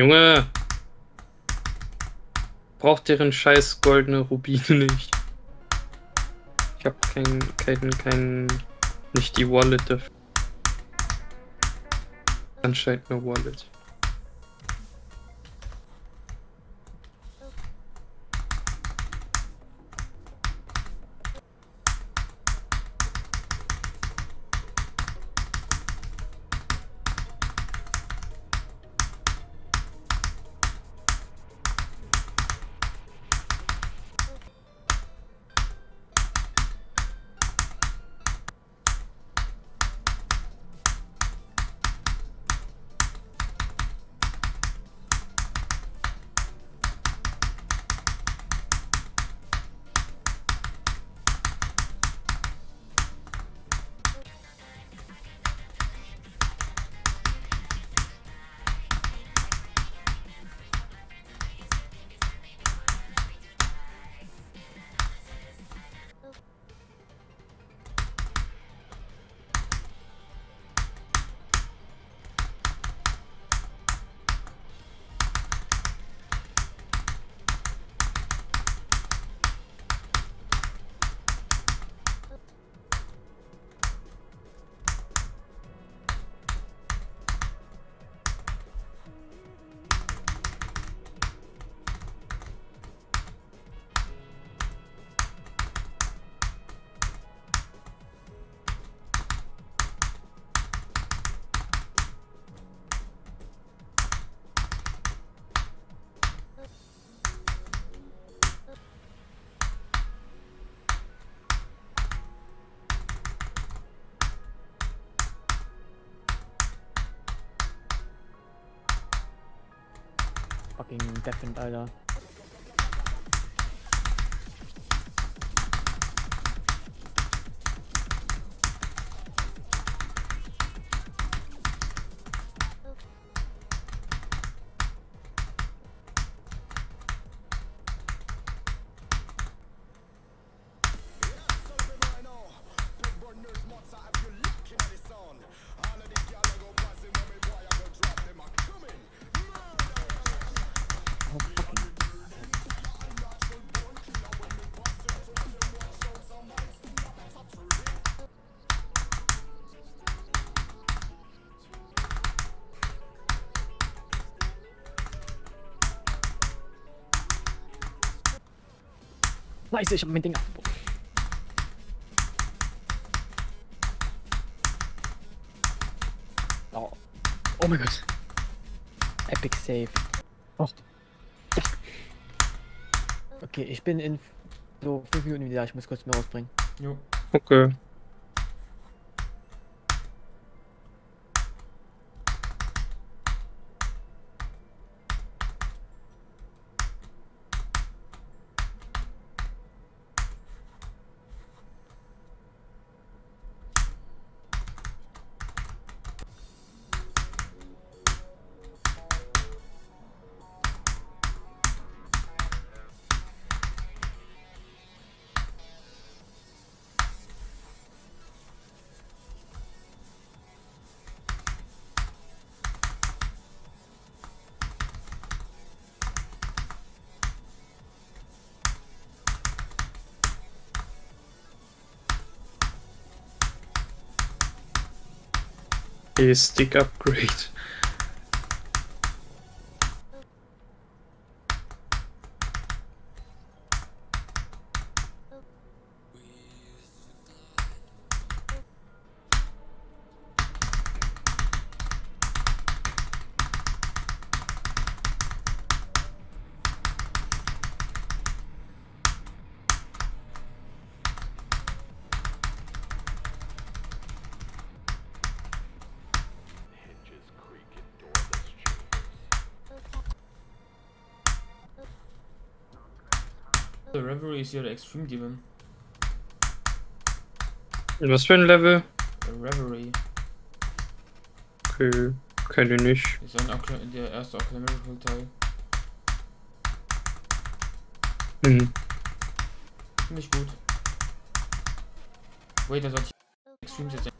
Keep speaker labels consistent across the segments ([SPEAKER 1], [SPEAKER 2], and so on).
[SPEAKER 1] Junge! Braucht deren scheiß goldene Rubine nicht. Ich hab kein, kein, kein, nicht die Wallet dafür. Anscheinend eine Wallet.
[SPEAKER 2] Fucking Deafened, Alter. Nice, ich hab mein Ding abgebrochen. Oh. oh mein Gott. Epic Save. Oh. Okay, ich bin in so 5 Minuten wieder da. Ich muss kurz mehr rausbringen.
[SPEAKER 3] Jo.
[SPEAKER 1] Okay. Stick Upgrade.
[SPEAKER 3] The Reverie ist ja der Extreme Demon.
[SPEAKER 1] Was für ein Level?
[SPEAKER 3] The Reverie.
[SPEAKER 1] Okay, kenne ich nicht.
[SPEAKER 3] Ist ein Aqua der erste Aquamiracle Teil.
[SPEAKER 1] Hm.
[SPEAKER 3] Finde ich gut. Wait, da sollte ich Extremes jetzt.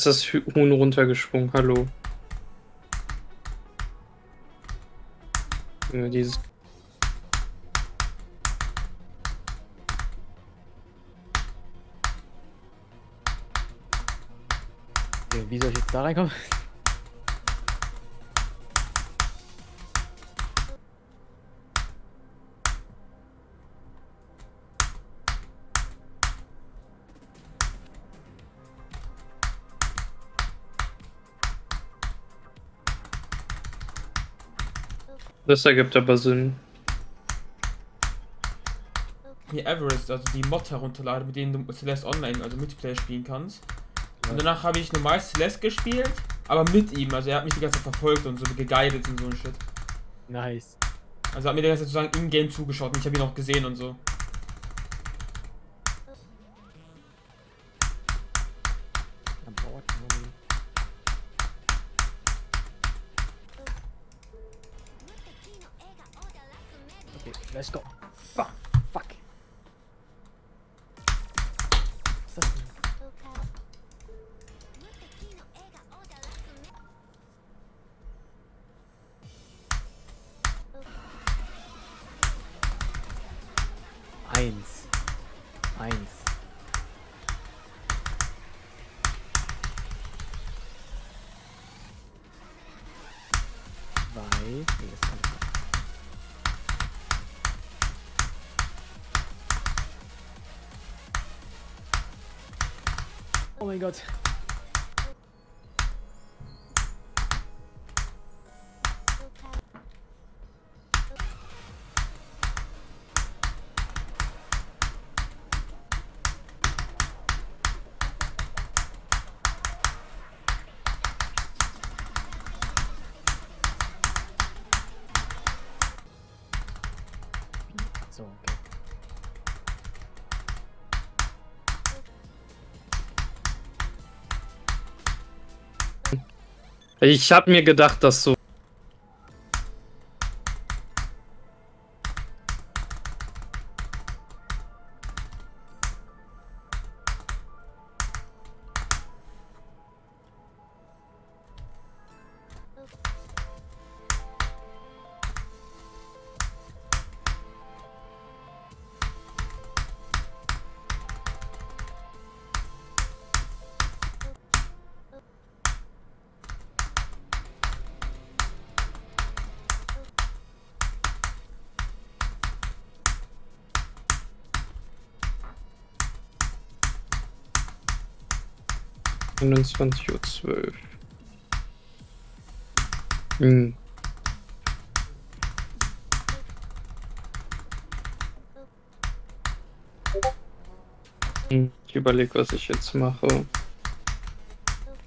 [SPEAKER 1] Ist das Huhn runtergesprungen? Hallo. Dieses.
[SPEAKER 2] Wie soll ich jetzt da reinkommen?
[SPEAKER 1] Das ergibt aber Sinn.
[SPEAKER 3] Hier Everest, also die Mod herunterladen, mit denen du Celeste Online, also Multiplayer spielen kannst. Und danach habe ich normal Celeste gespielt, aber mit ihm. Also er hat mich die ganze Zeit verfolgt und so geguidet und so ein Shit.
[SPEAKER 2] Nice.
[SPEAKER 3] Also hat mir die ganze Zeit sozusagen in-game zugeschaut und ich habe ihn auch gesehen und so.
[SPEAKER 2] よしこ Oh mein Gott. So, okay.
[SPEAKER 1] Ich habe mir gedacht, dass so. Einundzwanzig Uhr. zwölf. Hm. Hm, Ich überlege, was ich jetzt mache.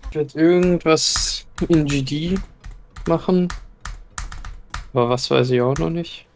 [SPEAKER 1] Ich werde irgendwas in GD machen. Aber was weiß ich auch noch nicht.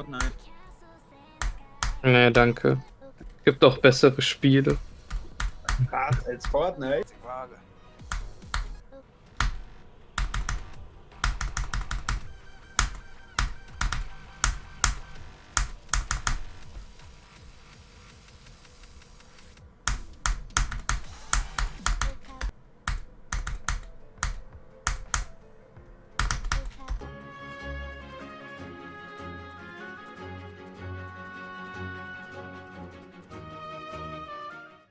[SPEAKER 4] Fortnite.
[SPEAKER 1] Nee, danke. Gibt auch bessere Spiele.
[SPEAKER 4] Was als Fortnite?